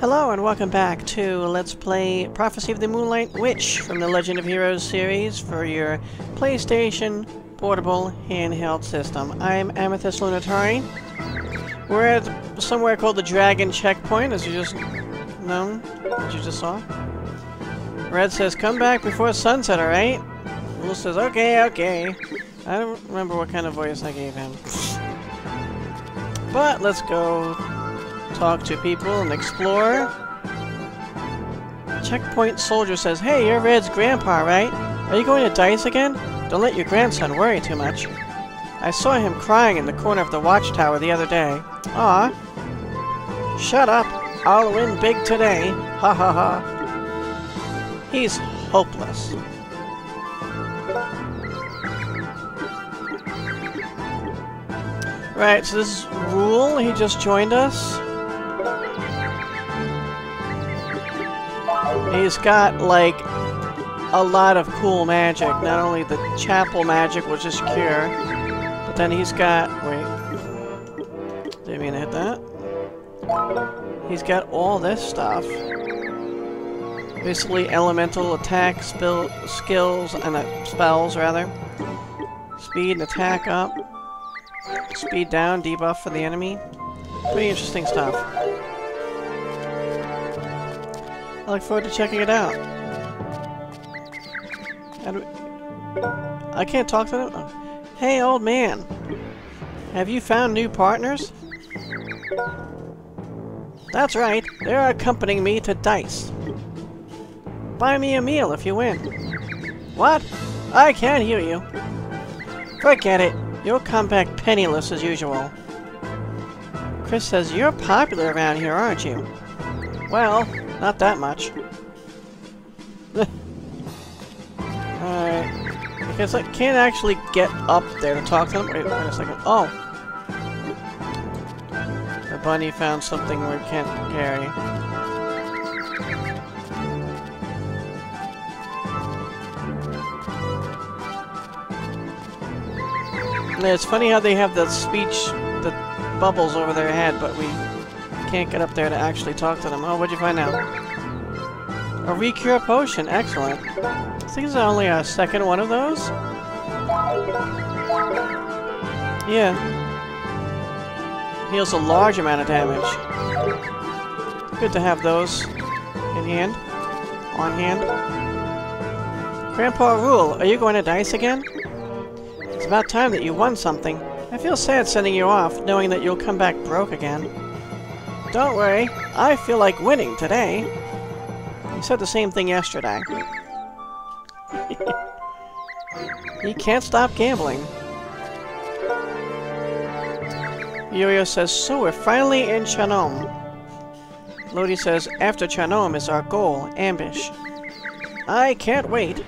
Hello and welcome back to Let's Play Prophecy of the Moonlight Witch from the Legend of Heroes series for your PlayStation portable handheld system. I'm Amethyst Lunitari. We're at somewhere called the Dragon Checkpoint, as you just know, as you just saw. Red says, come back before sunset, alright? Will says, okay, okay. I don't remember what kind of voice I gave him. But let's go talk to people and explore. Checkpoint soldier says, Hey, you're Red's grandpa, right? Are you going to Dice again? Don't let your grandson worry too much. I saw him crying in the corner of the watchtower the other day. Ah. Shut up. I'll win big today. Ha ha ha. He's hopeless. Right, so this is Roule. He just joined us. He's got, like, a lot of cool magic. Not only the chapel magic, which is cure, but then he's got... Wait. Didn't mean to hit that. He's got all this stuff. Basically, elemental attack spill, skills, and uh, spells, rather. Speed and attack up. Speed down, debuff for the enemy. Pretty interesting stuff. I look forward to checking it out. I can't talk to them? Hey, old man. Have you found new partners? That's right. They're accompanying me to Dice. Buy me a meal if you win. What? I can't hear you. Forget it. You'll come back penniless as usual. Chris says you're popular around here, aren't you? Well, not that much. Alright. Because I can't actually get up there to talk to them. Wait, wait a second. Oh! The bunny found something we can't carry. It's funny how they have the speech, the bubbles over their head, but we can't get up there to actually talk to them. Oh, what'd you find out? A recure potion, excellent. I think it's only a second one of those? Yeah. Heals a large amount of damage. Good to have those in hand. On hand. Grandpa Roule, are you going to dice again? It's about time that you won something. I feel sad sending you off, knowing that you'll come back broke again. Don't worry, I feel like winning today. You said the same thing yesterday. he can't stop gambling. Yurio says, so we're finally in Chanom. Lodi says, after Chanom is our goal, ambush. I can't wait.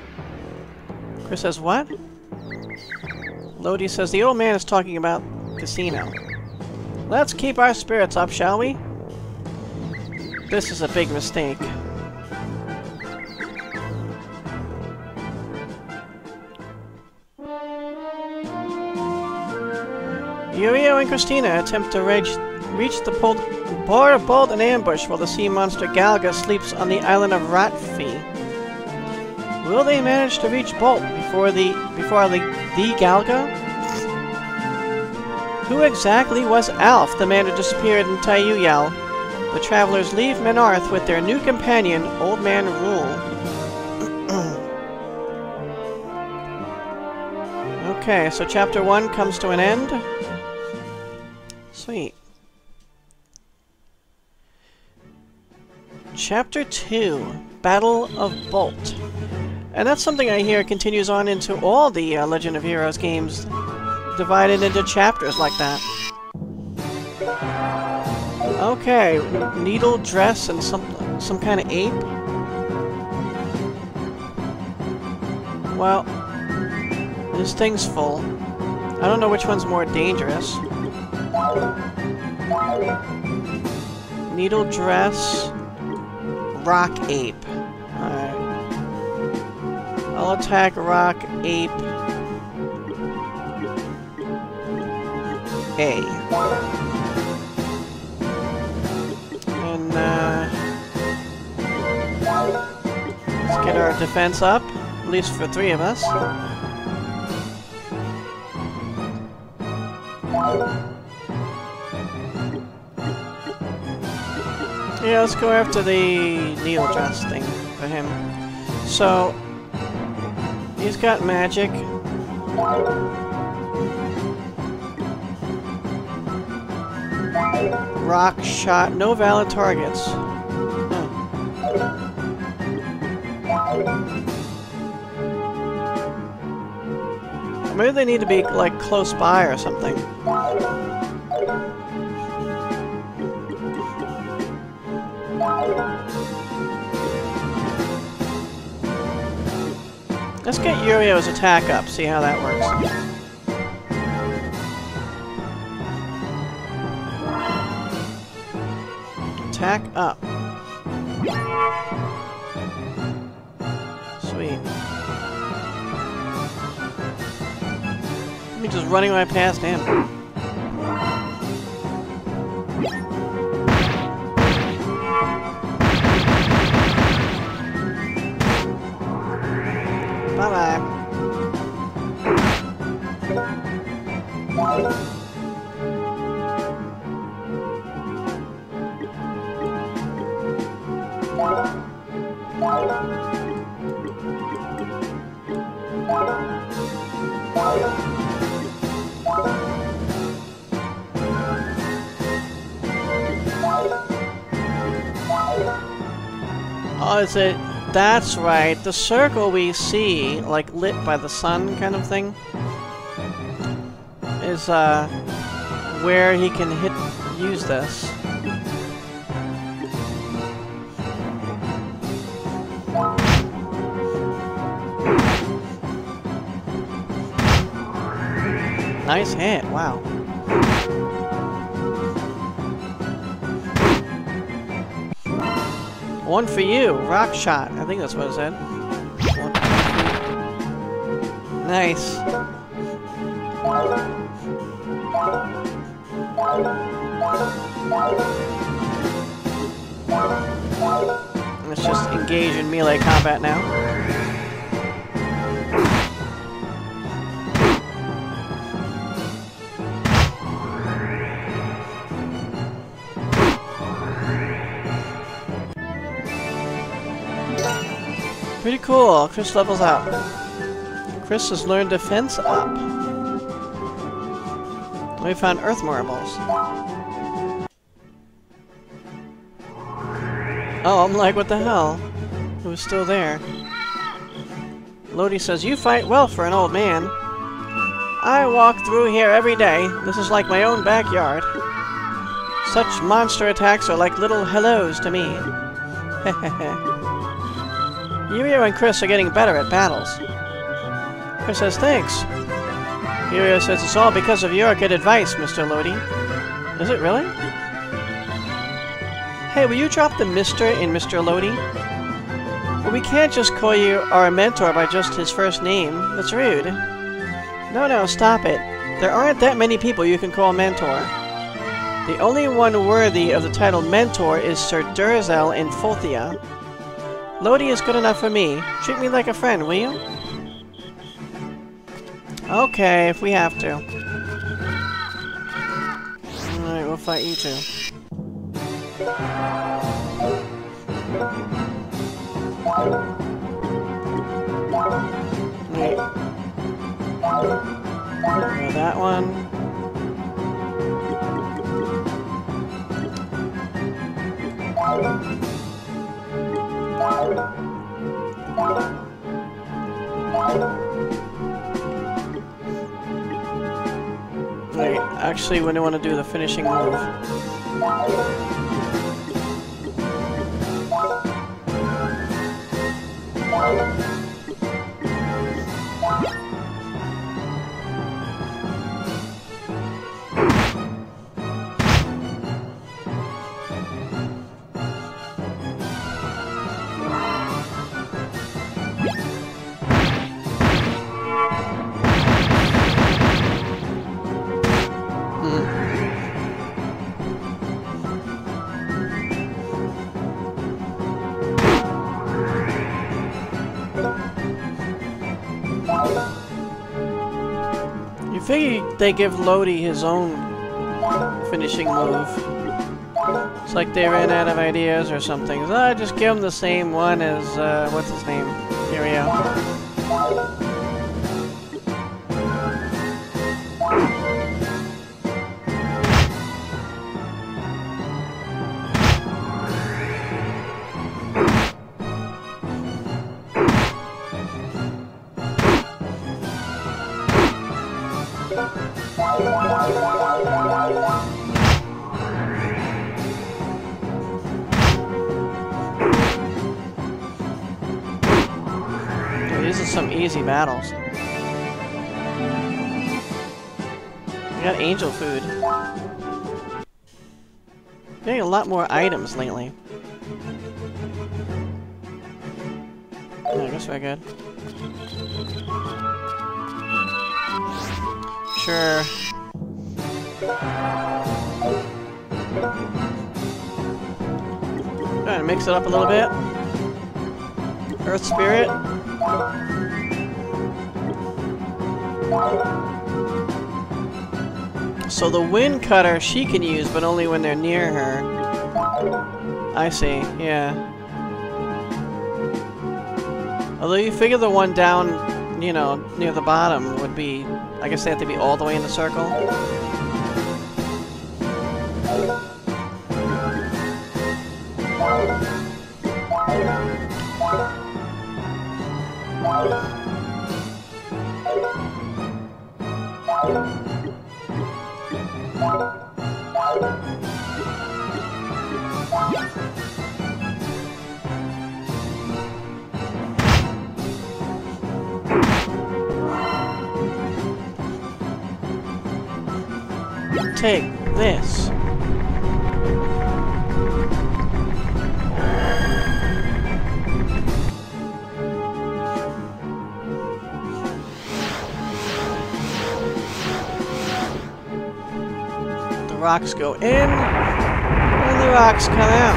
Chris says, what? Lodi says, the old man is talking about casino. Let's keep our spirits up, shall we? This is a big mistake. Yurio and Christina attempt to reach, reach the border bolt an ambush while the sea monster Galga sleeps on the island of Ratfi. Will they manage to reach Bolt before the before the, the Galga? Who exactly was Alf, the man who disappeared in Tayuyal? The travelers leave Menarth with their new companion, Old Man Roule. okay, so chapter 1 comes to an end. Sweet. Chapter 2, Battle of Bolt. And that's something I hear continues on into all the uh, Legend of Heroes games, divided into chapters like that. Okay, needle dress and some some kind of ape. Well, this thing's full. I don't know which one's more dangerous. Needle dress, rock ape. Alright. I'll attack rock ape. A. uh, let's get our defense up, at least for three of us. Yeah, let's go after the needle dress thing for him. So, he's got magic. Rock shot, no valid targets. Hmm. Maybe they need to be, like, close by or something. Let's get Yurio's attack up, see how that works. Attack up. Sweet. Me just running right past him. Is it? That's right. The circle we see, like lit by the sun kind of thing, is uh, where he can hit, use this. Nice hit, wow. One for you, rock shot. I think that's what it said. One. Nice. Let's just engage in melee combat now. Pretty cool. Chris levels up. Chris has learned defense up. We found earth marbles. Oh, I'm like, what the hell? Who's still there? Lodi says, You fight well for an old man. I walk through here every day. This is like my own backyard. Such monster attacks are like little hellos to me. Hehehe. Yurio and Chris are getting better at battles. Chris says, thanks. Yurio says, it's all because of your good advice, Mr. Lodi. Is it really? Hey, will you drop the Mr. in Mr. Lodi? Well, we can't just call you our mentor by just his first name. That's rude. No, no, stop it. There aren't that many people you can call mentor. The only one worthy of the title mentor is Sir Durzel in Fulthia. Lodi is good enough for me. Treat me like a friend, will you? Okay, if we have to. Alright, we'll fight you two. Wait. That one. Like, actually, when I want to do the finishing move. They give Lodi his own finishing move. It's like they ran out of ideas or something. So I just give him the same one as, uh, what's his name? Battles. We got angel food. Getting a lot more items lately. Yeah, I guess we're good. Sure. To mix it up a little bit. Earth Spirit. So the Wind Cutter she can use, but only when they're near her. I see, yeah. Although you figure the one down, you know, near the bottom would be... I guess they have to be all the way in the circle. Take this. Rocks go in, and the rocks come out.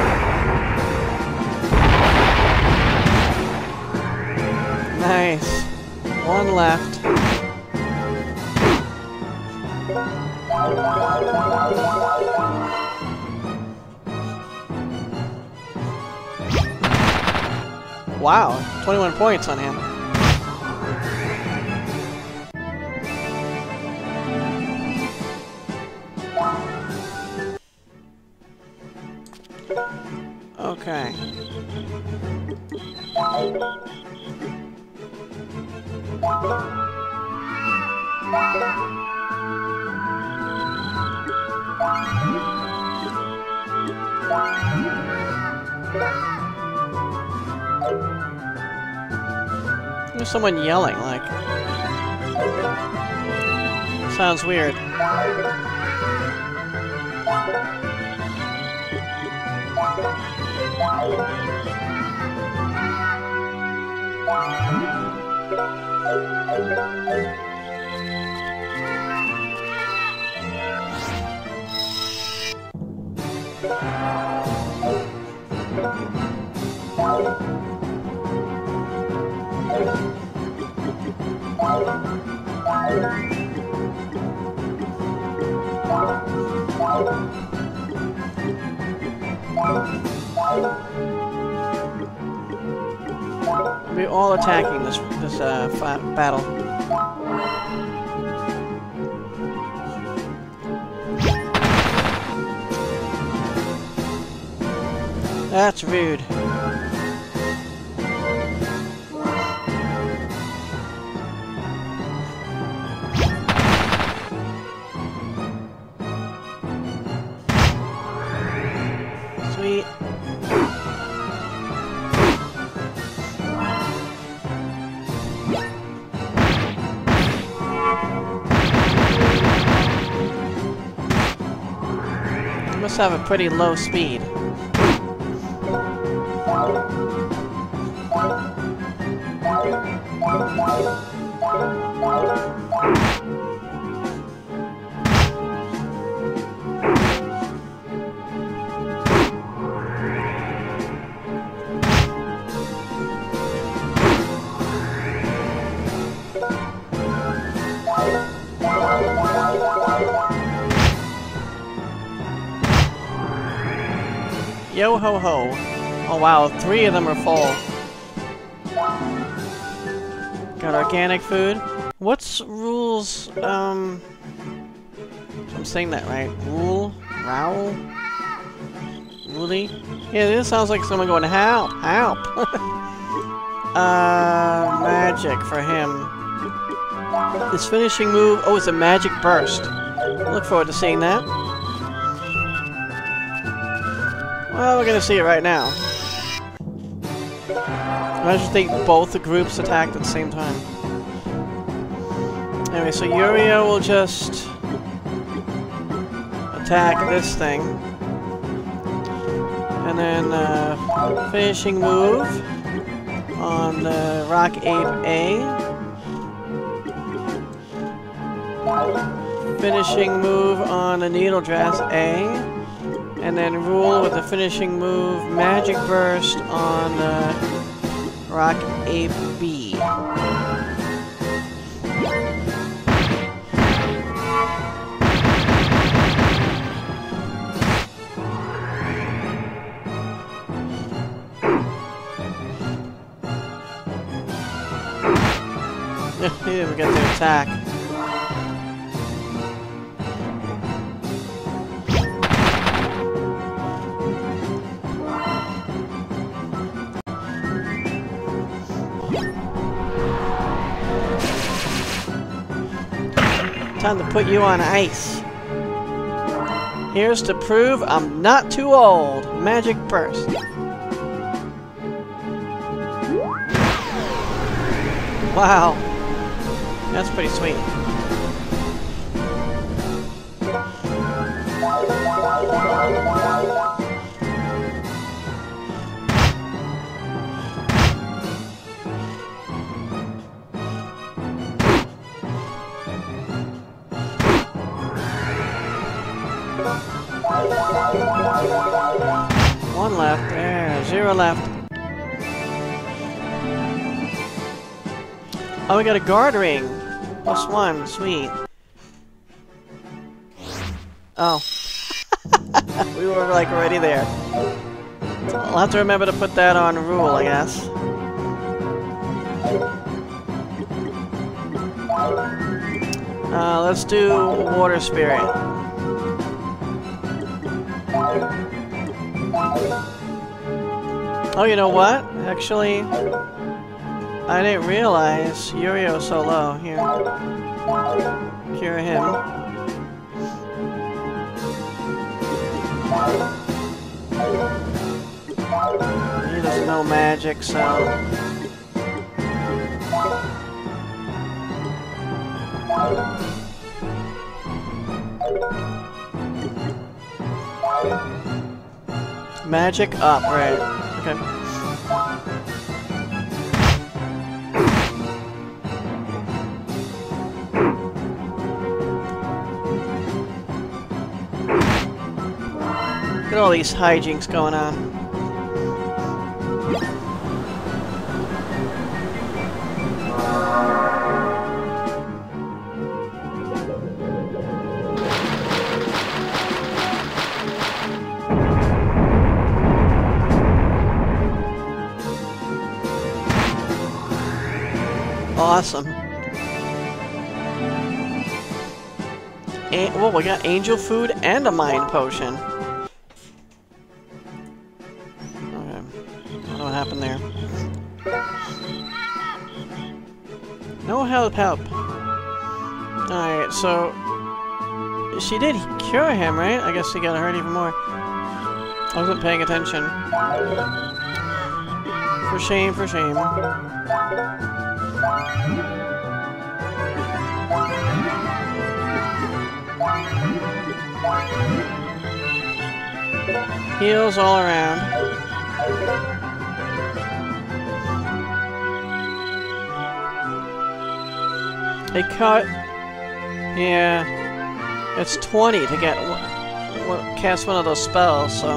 Nice. One left. Wow, 21 points on him. Someone yelling, like... Sounds weird. We're all attacking this this uh, battle. That's rude. Have a pretty low speed. Yo ho ho. Oh wow, three of them are full. Got organic food. What's rules, um... I'm saying that right. Rule? Rowl? Wooly? Yeah, this sounds like someone going, help, help. uh, magic for him. His finishing move, oh, it's a magic burst. Look forward to seeing that. Well, we're gonna see it right now. Imagine they both the groups attacked at the same time. Anyway, so Yurio will just attack this thing. And then uh, finishing move on the Rock Ape A. Finishing move on the Needle Dress A. And then Roule with the finishing move Magic Burst on uh, Rock Ape B. he didn't get to attack. Time to put you on ice. Here's to prove I'm not too old. Magic burst. Wow. That's pretty sweet. Zero left. Oh, we got a guard ring. Plus one. Sweet. Oh. we were like already there. I'll have to remember to put that on Roule, I guess. Uh, let's do water spirit. Oh, you know what? Actually, I didn't realize Yurio's so low. Here. Cure him. He doesn't know magic, so... Magic up, right. Okay. Look at all these hijinks going on. Awesome. And, we got angel food and a mind potion. Okay. What happened there. No help, help. Alright, so... She did cure him, right? I guess he got hurt even more. I wasn't paying attention. For shame, for shame. Heals all around. A cut. Yeah. It's 20 to get cast one of those spells, so...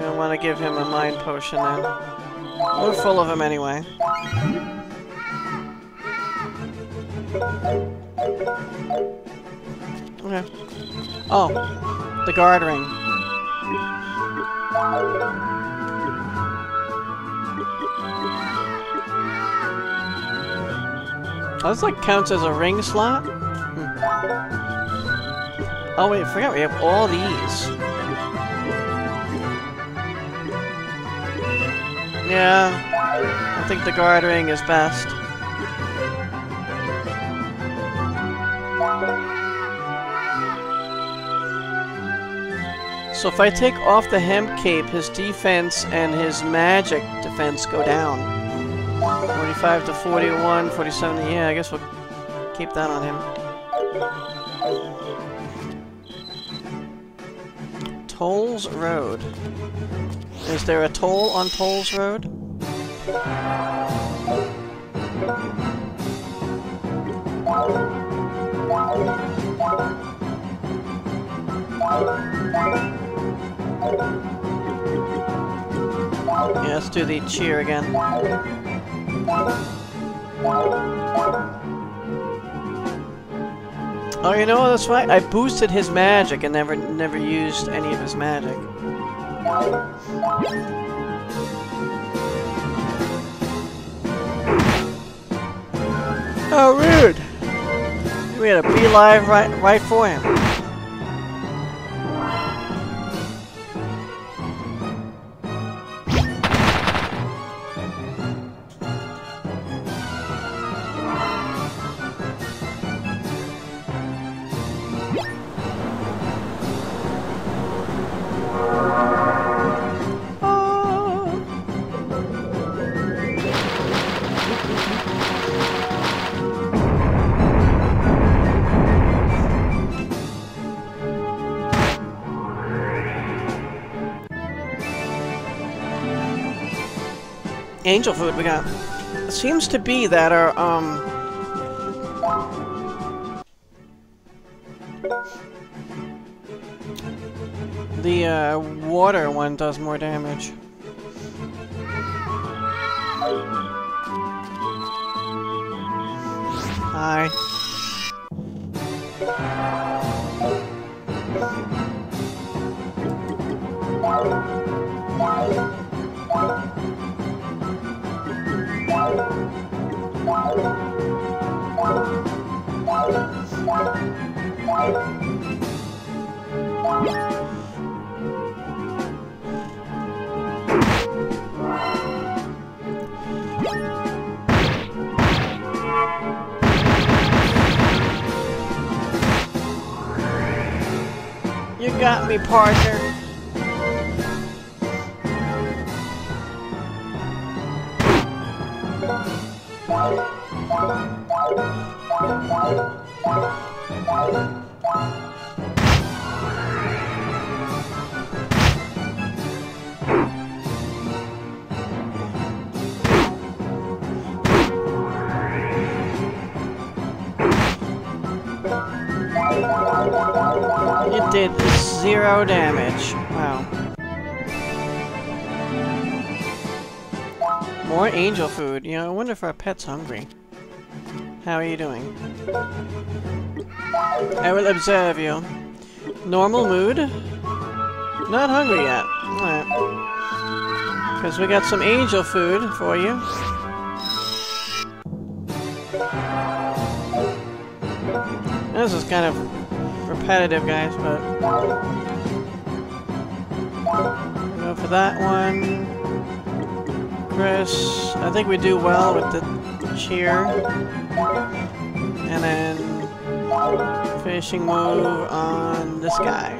I want to give him a mind potion then. We're full of them anyway. Okay. Oh. the guard ring. Oh, this like counts as a ring slot? Hmm. Oh wait, I forgot we have all these. Yeah, I think the guard ring is best. So if I take off the hemp cape, his defense and his magic defense go down. 45 to 41, 47, yeah, I guess we'll keep that on him. Tolls Road. Is there a toll on Tolls Road? Yeah, let's do the cheer again. Oh, you know, that's right. I boosted his magic and never never used any of his magic. Oh, rude! We had a beeline right, right for him. Angel food we got. It seems to be that our, um... The, uh, water one does more damage. Hi. You got me, partner. It did zero damage. Wow. More angel food. You know, I wonder if our pet's hungry. How are you doing? I will observe you. Normal mood? Not hungry yet. Alright. Because we got some angel food for you. This is kind of repetitive, guys, but... Go for that one. Chris, I think we do well with the cheer. And then finishing move on this guy.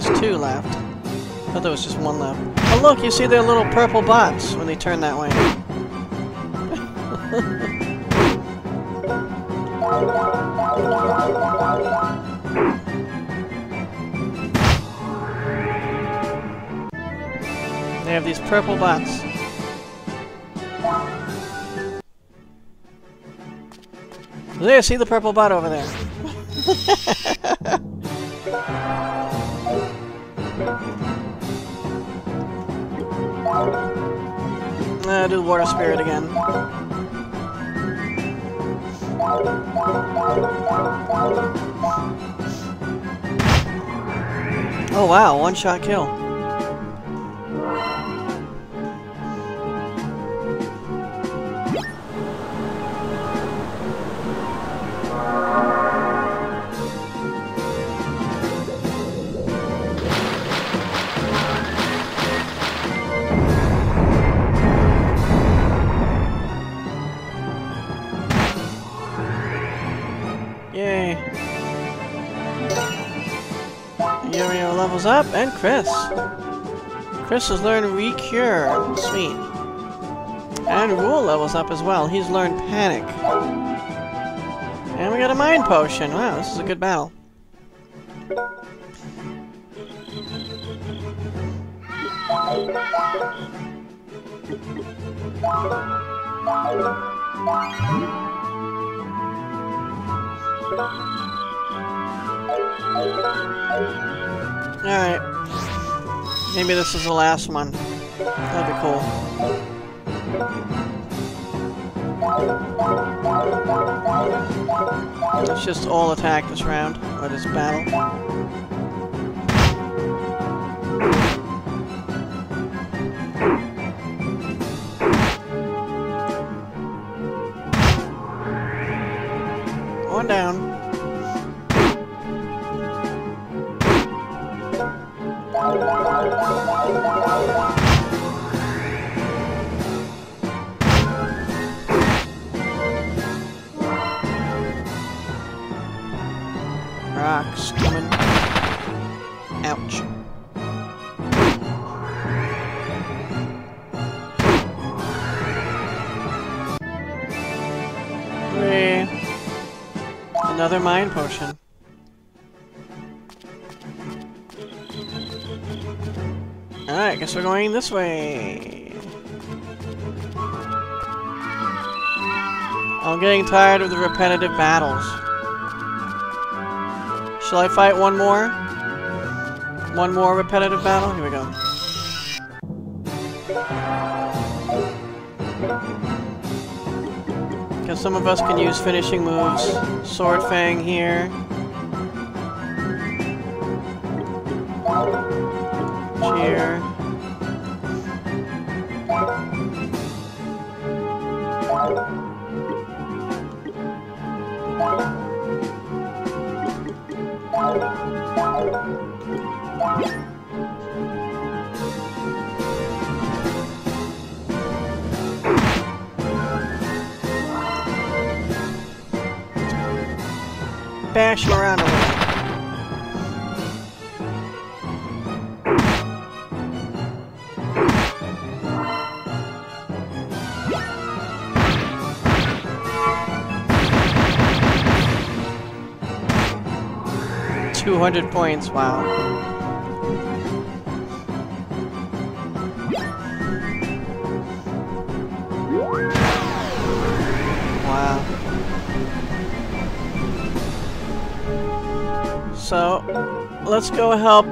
there's two left. I thought there was just one left. Oh look, you see their little purple bots when they turn that way. they have these purple bots. There, see the purple bot over there. Uh, do water spirit again. Oh wow, one shot kill. Up, and Chris. Chris has learned Recure. Sweet. And Roule levels up as well. He's learned Panic. And we got a Mind Potion. Wow, this is a good battle. Alright. Maybe this is the last one. That'd be cool. Let's just all attack this round, or this battle. Another mind potion. Alright, guess we're going this way. I'm getting tired of the repetitive battles. Shall I fight one more? One more repetitive battle? Here we go. Because some of us can use finishing moves. Sword Fang here. 200 points, wow. Wow. So, let's go help,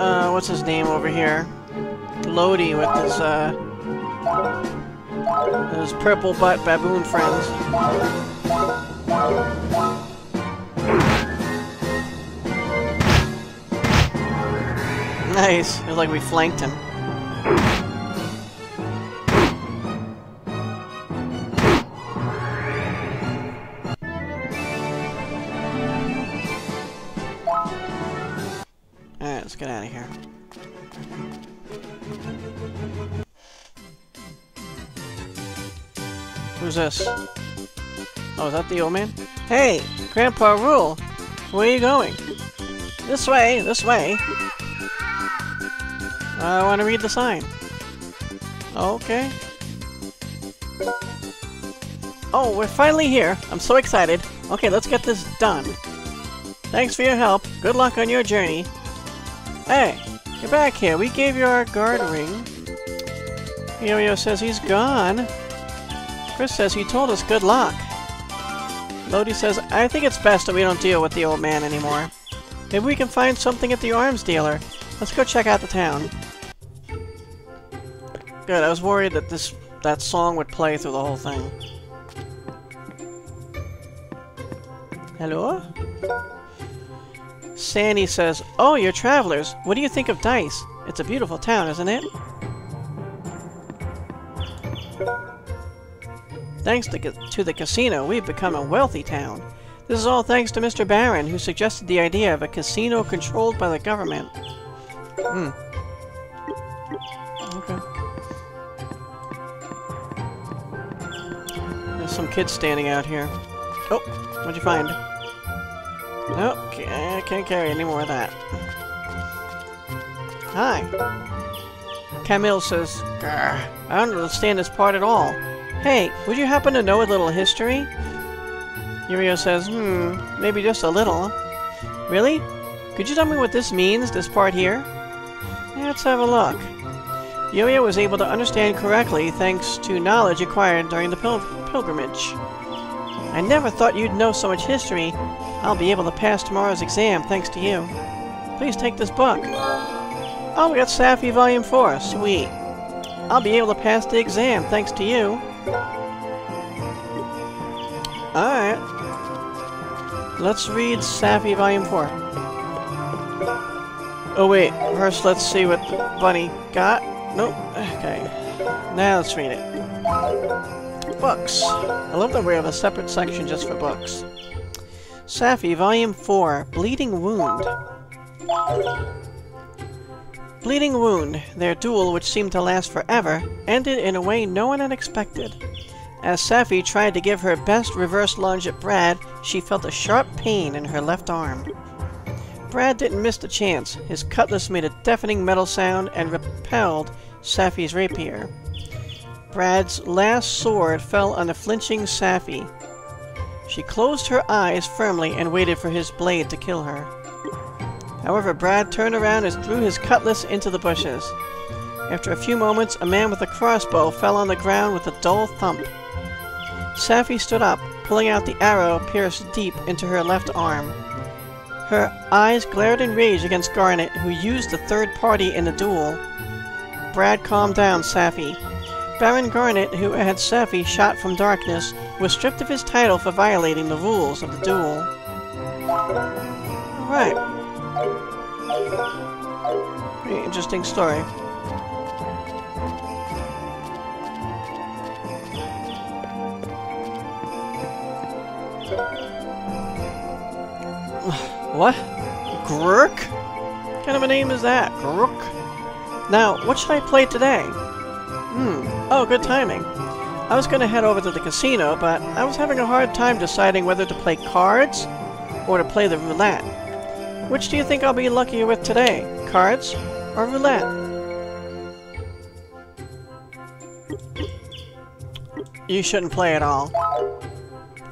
uh, what's his name over here? Lodi with his, uh, his purple butt baboon friends. Nice. It was like we flanked him. Alright, let's get out of here. Who's this? Oh, is that the old man? Hey, Grandpa Roule! Where are you going? This way, this way. I want to read the sign. Okay. Oh, we're finally here. I'm so excited. Okay, let's get this done. Thanks for your help. Good luck on your journey. Hey, you're back here. We gave you our guard ring. Yo-Yo says he's gone. Chris says he told us good luck. Lodi says, I think it's best that we don't deal with the old man anymore. Maybe we can find something at the arms dealer. Let's go check out the town. Good, I was worried that this that song would play through the whole thing. Hello? Sandy says, Oh, you're travelers. What do you think of Dice? It's a beautiful town, isn't it? Thanks to, to the casino, we've become a wealthy town. This is all thanks to Mr. Barron, who suggested the idea of a casino controlled by the government. Hmm. Some kids standing out here. Oh, what'd you find? Okay, I can't carry any more of that. Hi. Camille says, I don't understand this part at all. Hey, would you happen to know a little history? Jurio says, hmm, maybe just a little. Really? Could you tell me what this means, this part here? Let's have a look. Jurio was able to understand correctly thanks to knowledge acquired during the pil pilgrimage. I never thought you'd know so much history. I'll be able to pass tomorrow's exam thanks to you. Please take this book. Oh, we got Safi Volume 4. Sweet. I'll be able to pass the exam thanks to you. Alright. Let's read Safi Volume 4. Oh wait, first let's see what the bunny got. Nope. Okay. Now let's read it. Books. I love that we have a separate section just for books. Safi, Volume 4, Bleeding Wound. Bleeding Wound, their duel, which seemed to last forever, ended in a way no one had expected. As Safi tried to give her best reverse lunge at Brad, she felt a sharp pain in her left arm. Brad didn't miss the chance. His cutlass made a deafening metal sound and repelled Safi's rapier. Brad's last sword fell on the flinching Safi. She closed her eyes firmly and waited for his blade to kill her. However, Brad turned around and threw his cutlass into the bushes. After a few moments, a man with a crossbow fell on the ground with a dull thump. Safi stood up, pulling out the arrow pierced deep into her left arm. Her eyes glared in rage against Garnet, who used the third party in the duel. Brad calmed down Safi. Baron Garnet, who had Safi shot from darkness, was stripped of his title for violating the rules of the duel. Right. Pretty interesting story. What? Grook? What kind of a name is that? Grook? Now, what should I play today? Hmm. Oh, good timing. I was going to head over to the casino, but I was having a hard time deciding whether to play cards or to play the roulette. Which do you think I'll be luckier with today? Cards or roulette? You shouldn't play at all.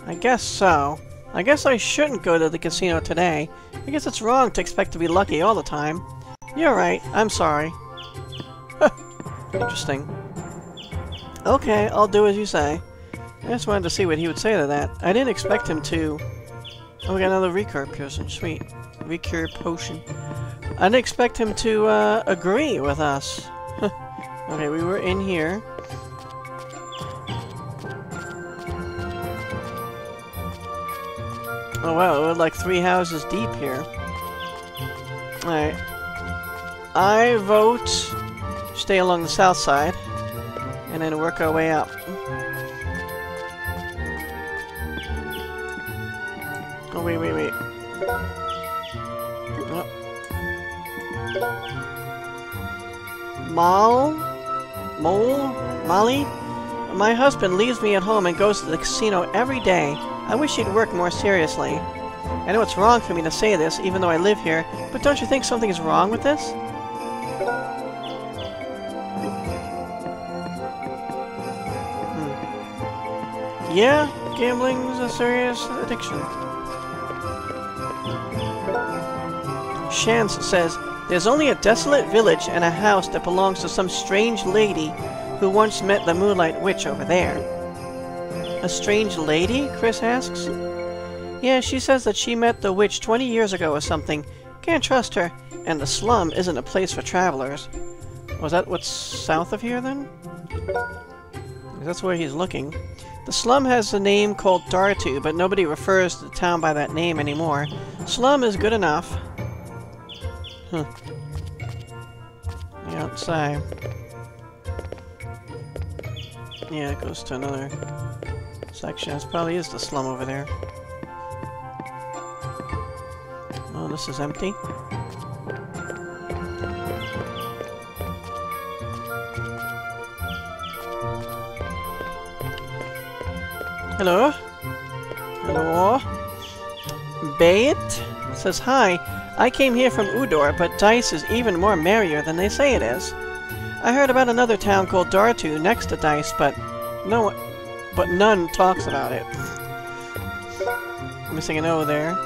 I guess so. I guess I shouldn't go to the casino today. I guess it's wrong to expect to be lucky all the time. You're right. I'm sorry. Interesting. Okay, I'll do as you say. I just wanted to see what he would say to that. I didn't expect him to... Oh, we got another recur potion. Sweet. Recur potion. I didn't expect him to, uh, agree with us. okay, we were in here. Oh wow, we're like three houses deep here. Alright. I vote stay along the south side and then work our way up. Oh, wait, wait, wait. Oh. Mal? Mole? Molly? My husband leaves me at home and goes to the casino every day. I wish you'd work more seriously. I know it's wrong for me to say this, even though I live here, but don't you think something is wrong with this? Hmm. Yeah, gambling's a serious addiction. Shans says, There's only a desolate village and a house that belongs to some strange lady who once met the Moonlight Witch over there. A strange lady? Chris asks. Yeah, she says that she met the witch 20 years ago or something. Can't trust her. And the slum isn't a place for travelers. Was that what's south of here, then? That's where he's looking. The slum has a name called Dartu, but nobody refers to the town by that name anymore. Slum is good enough. Huh. The outside. Yeah, it goes to another section. This probably is the slum over there. Oh, this is empty. Hello? Hello? Bayit? Says, hi, I came here from Udor, but Dice is even more merrier than they say it is. I heard about another town called Dartu next to Dice, but no but none talks about it. Missing an O there.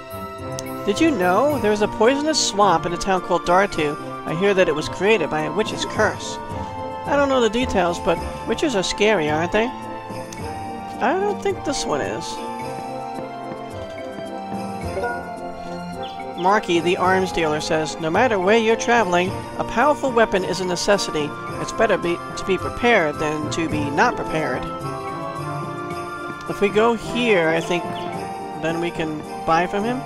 Did you know there is a poisonous swamp in a town called Dartu? I hear that it was created by a witch's curse. I don't know the details, but witches are scary, aren't they? I don't think this one is. Marky, the arms dealer, says, No matter where you're traveling, a powerful weapon is a necessity. It's better be to be prepared than to be not prepared. If we go here, I think then we can buy from him.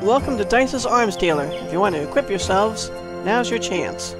Welcome to Dice's Arms Dealer. If you want to equip yourselves, now's your chance.